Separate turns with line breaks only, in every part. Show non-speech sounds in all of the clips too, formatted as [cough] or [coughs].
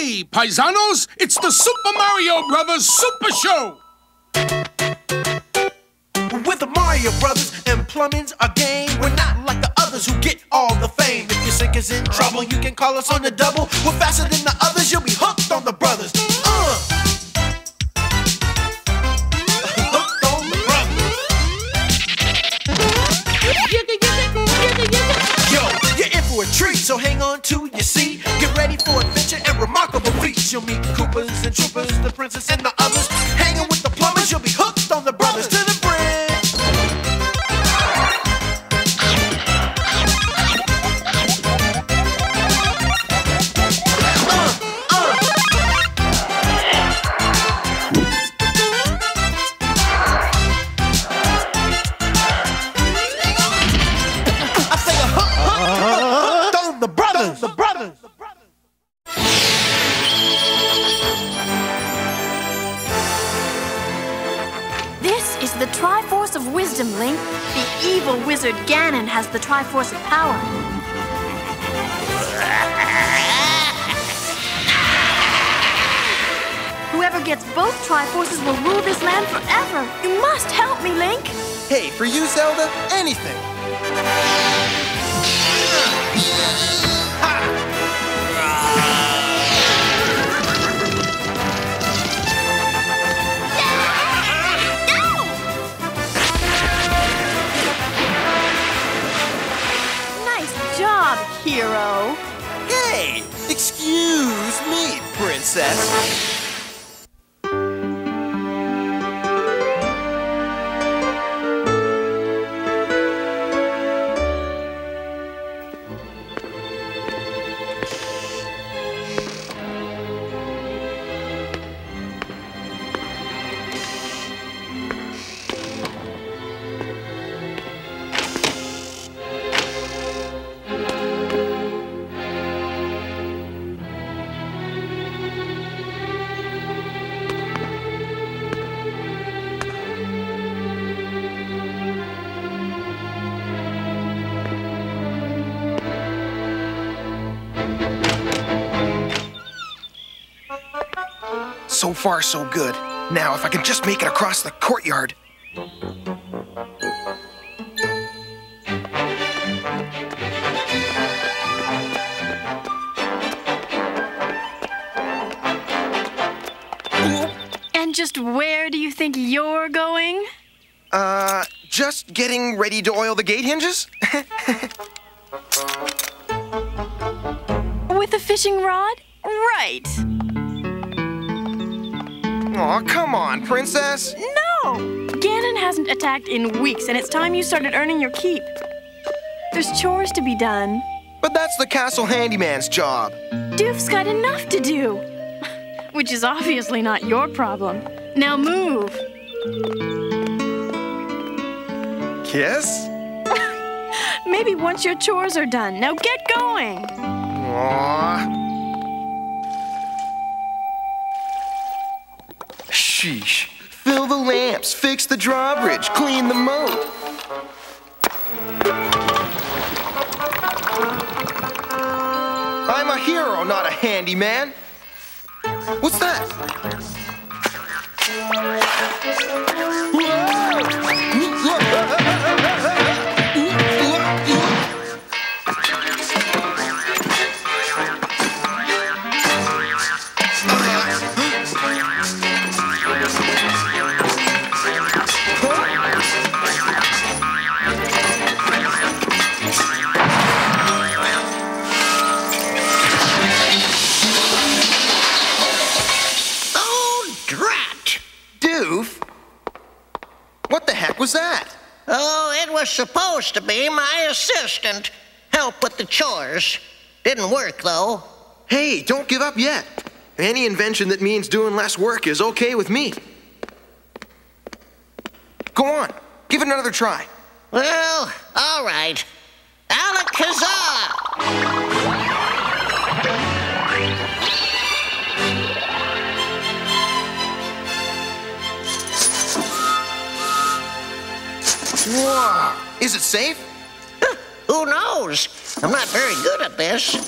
Hey, paisanos, it's the Super Mario Brothers Super Show!
With the Mario Brothers and plumbing's a game. We're not like the others who get all the fame. If your sink is in trouble, you can call us on the double. We're faster than the others, you'll be hooked on the brothers. Uh. Hooked on the brothers. Yo, you're in for a treat, so hang on to your seat. You'll meet Koopas and Troopas, the princess and the
Is the Triforce of Wisdom, Link. The evil wizard Ganon has the Triforce of Power. Whoever gets both Triforces will rule this land forever. You must help me, Link.
Hey, for you, Zelda, anything. Me,
far, so good. Now, if I can just make it across the courtyard.
And just where do you think you're going?
Uh, just getting ready to oil the gate hinges?
With a fishing rod? Right.
Aw, come on, princess.
No! Ganon hasn't attacked in weeks, and it's time you started earning your keep. There's chores to be done.
But that's the castle handyman's job.
Doof's got enough to do. [laughs] Which is obviously not your problem. Now move.
Kiss? [laughs]
Maybe once your chores are done. Now get going.
Aw. Sheesh. Fill the lamps, fix the drawbridge, clean the moat. I'm a hero, not a handyman. What's that?
Oh, Oh, it was supposed to be my assistant. Help with the chores. Didn't work, though.
Hey, don't give up yet. Any invention that means doing less work is okay with me. Go on, give it another try.
Well, all right. Alakazam!
Is it safe? [laughs]
Who knows? I'm not very good at this. [gasps]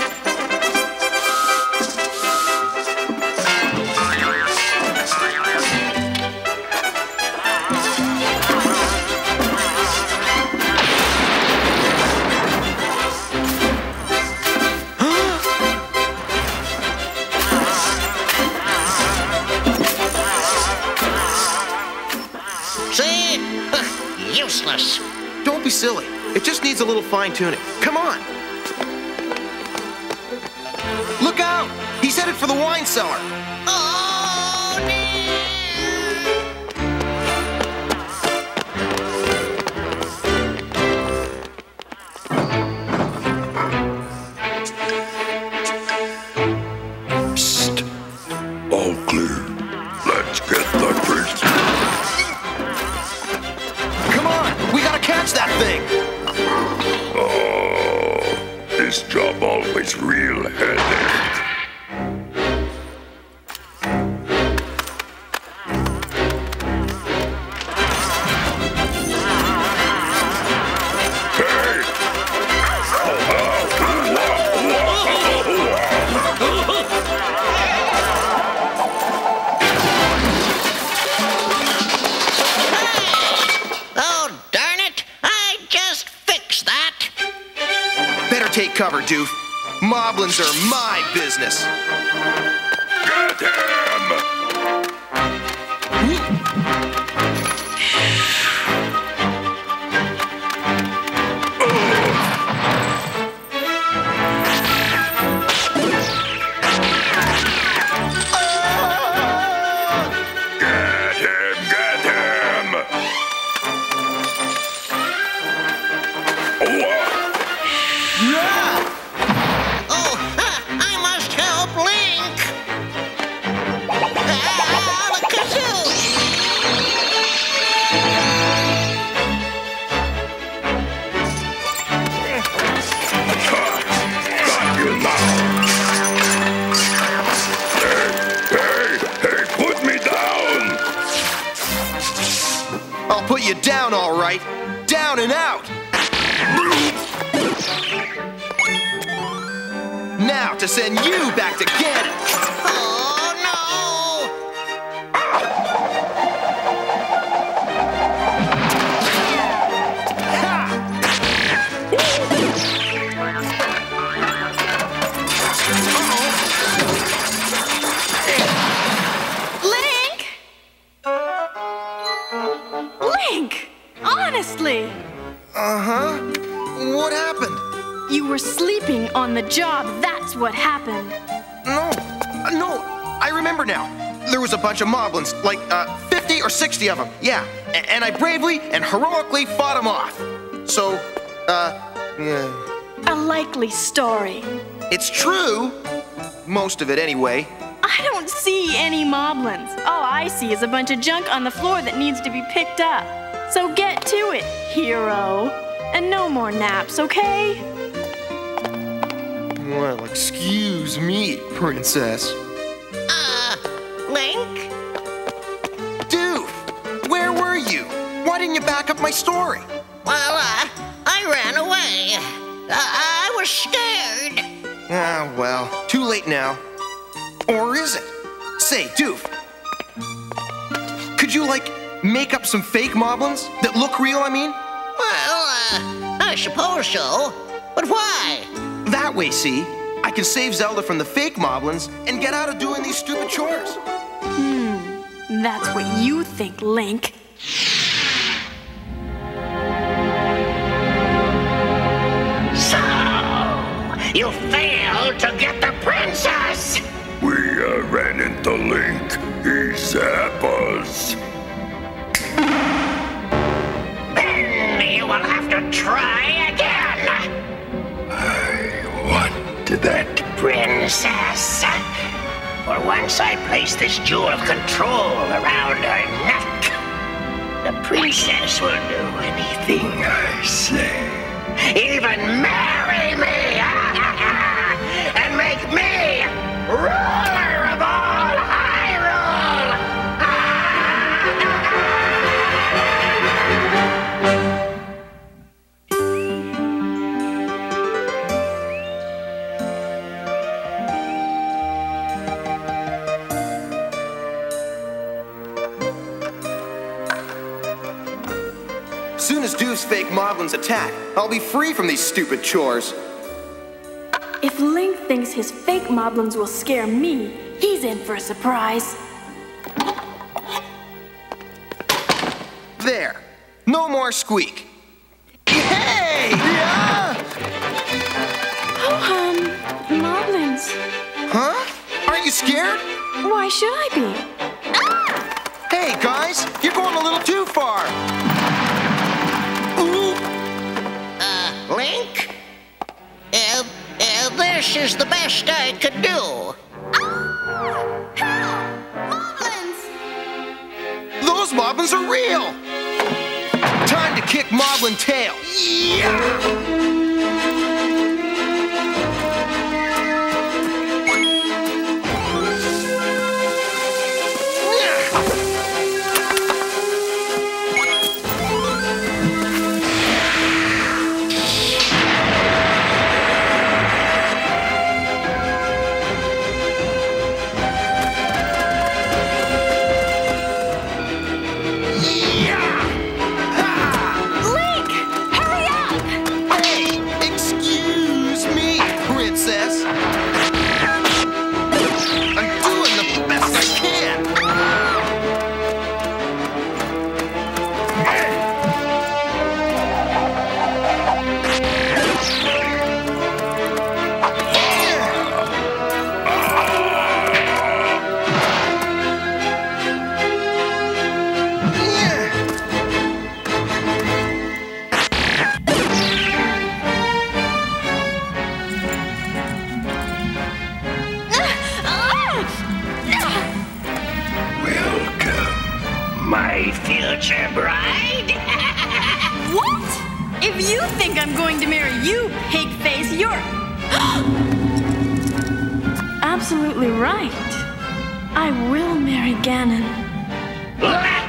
[laughs]
useless silly. It just needs a little fine tuning. Come on. Look out! He's headed for the wine cellar.
Always real headache.
Oh, darn it. I just fixed that.
Better take cover, Doof. Moblins are my business.
Down
and out. Now to send you back to Ganon.
Honestly!
Uh-huh. What happened?
You were sleeping on the job, that's what happened.
No, uh, no, I remember now. There was a bunch of moblins, like uh, 50 or 60 of them, yeah. A- and I bravely and heroically fought them off. So, uh, yeah.
A likely story.
It's true. Most of it, anyway.
I don't see any moblins. All I see is a bunch of junk on the floor that needs to be picked up. So get to it, hero. And no more naps, okay?
Well, excuse me, princess.
Uh, Link?
Dude, where were you? Why didn't you back up my story?
Well, uh, I ran away. Uh, I was scared.
Ah, well, too late now. Or is it? Say, Doof. Could you, like, make up some fake moblins that look real, I mean?
Well, uh, I suppose so. But why?
That way, see, I can save Zelda from the fake moblins and get out of doing these stupid chores.
Hmm, that's what you think, Link.
So, you failed to get the princess.
We uh, ran into Link. He zapped us.
You will have to try again.
I want that.
Princess. For once I place this jewel of control around her neck, the princess will do anything
I say.
even marry me [laughs] and make me ruler
soon as Doof's fake moblins attack, I'll be free from these stupid chores.
If Link thinks his fake moblins will scare me, he's in for a surprise.
There. No more squeak. Hey! Yeah!
Oh, hum, moblins.
Huh? Aren't you scared?
Why should I be?
Hey, guys, you're going a little too far.
This is the best I could do.
Moblins!
those moblins are real. Time to kick moblin tail.
Link! You think I'm going to marry you, pig face, you're. [gasps] Absolutely right. I will marry Ganon. [laughs]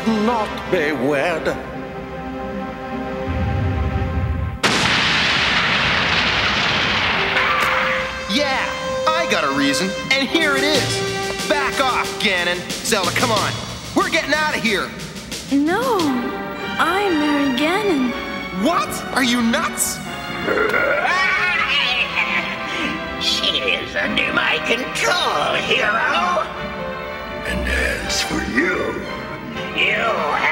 should not be wed?
Yeah, I got a reason, and here it is. Back off, Ganon. Zelda, come on. We're getting out of here.
No, I marry Ganon.
What? Are you nuts? [laughs]
she is under my control, hero.
And as for you,
You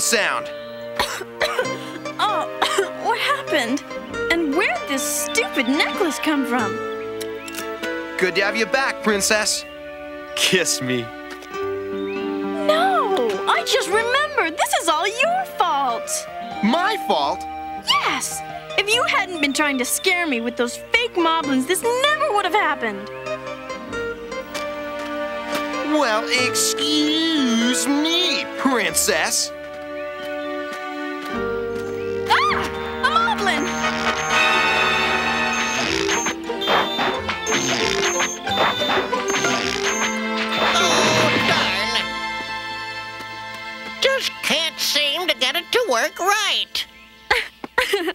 and sound. [coughs]
Oh, [coughs] what happened? And where'd this stupid necklace come from?
Good to have you back, princess. Kiss me.
No, I just remembered. This is all your fault.
My fault?
Yes. If you hadn't been trying to scare me with those fake moblins, this never would have happened.
Well, excuse me, princess.
work right. [laughs]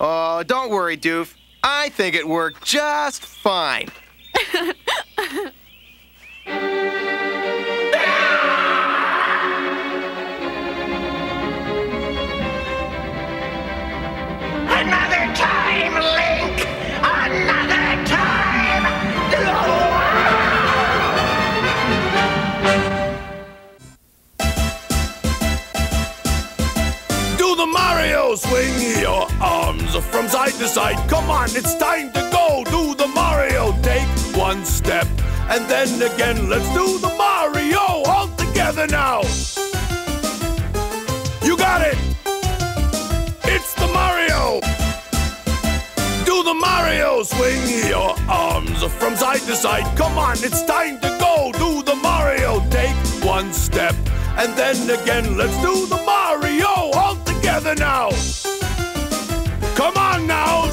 oh, don't worry, Doof. I think it worked just fine. [laughs]
from side to side. Come on, it's time to go. Do the Mario. Take one step and then again. Let's do the Mario all together now. Come on now,